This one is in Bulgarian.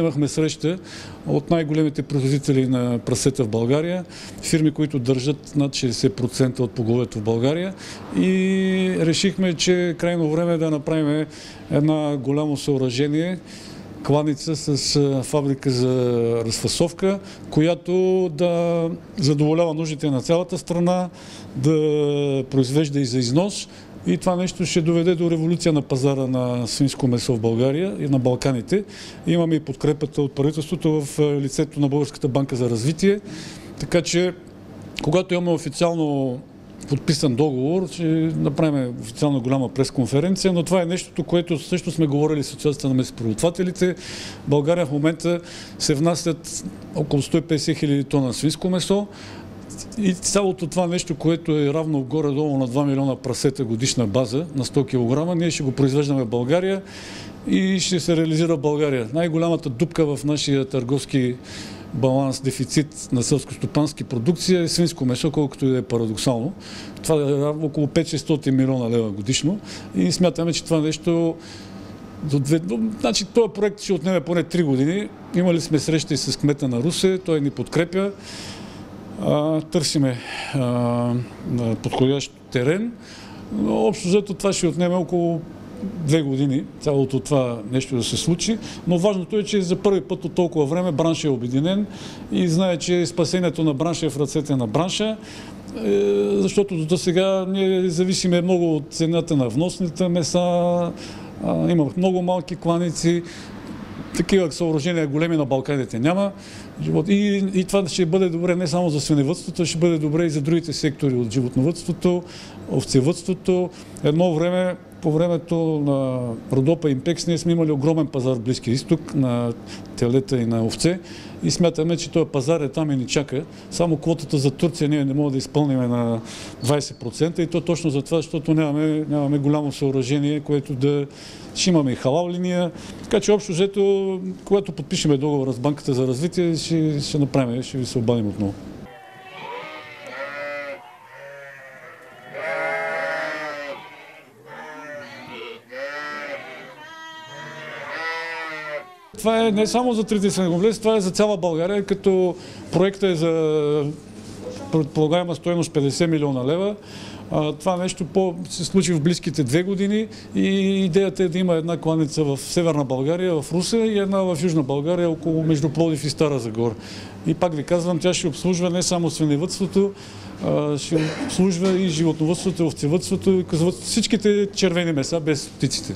Имахме среща от най-големите производители на прасета в България, фирми, които държат над 60% от поголовето в България. И решихме, че е крайно време да направим една голямо съоръжение, кланица с фабрика за разфасовка, която да задоволява нуждите на цялата страна, да произвежда и за износ. И това нещо ще доведе до революция на пазара на свинско месо в България и на Балканите. Имаме и подкрепата от правителството в лицето на Българската банка за развитие. Така че, когато имаме официално подписан договор, ще направим официална голяма пресконференция, но това е нещото, което също сме говорили с Асоциацията на месопроизводителите. България в момента се внасят около 150 хиляди тона свинско месо, и цялото това нещо, което е равно горе-долу на 2 милиона прасета годишна база на 100 кг, ние ще го произвеждаме в България и ще се реализира в България. Най-голямата дупка в нашия търговски баланс, дефицит на селско-стопански продукция е свинско месо, колкото и да е парадоксално. Това е около 5-600 милиона лева годишно и смятаме, че това нещо до две... Значи, този проект ще отнеме поне 3 години. Имали сме срещи с кмета на Русе, той ни подкрепя. А, търсиме а, подходящ терен. Но общо взето това ще отнеме около две години цялото това нещо да се случи, но важното е, че за първи път от толкова време бранша е обединен и знае, че спасението на бранша е в ръцете на бранша, е, защото до сега ние зависиме много от цената на вносните меса, имах много малки кланици, такива съоръжения големи на Балканите няма. И, и това ще бъде добре не само за свиневътството, ще бъде добре и за другите сектори от животновътството, овцевътството. Едно време по времето на Родопа Импекс ние сме имали огромен пазар в Близкия изток на телета и на овце и смятаме, че този пазар е там и ни чака. Само квотата за Турция ние не можем да изпълним на 20% и то точно за това, защото нямаме, нямаме голямо съоръжение, което да ще имаме и халал линия. Така че общо взето, когато подпишеме договора с Банката за развитие, ще, ще направим, ще ви се обадим отново. Това е не само за трите снеговлез, това е за цяла България, като проектът е за предполагаема стоеност 50 милиона лева. Това нещо по, се случи в близките две години и идеята е да има една кланица в Северна България, в Русе и една в Южна България, около между Плодив и Стара Загора. И пак ви казвам, тя ще обслужва не само свиневътството, ще обслужва и животновътството, овцевътството, и всичките червени меса без птиците.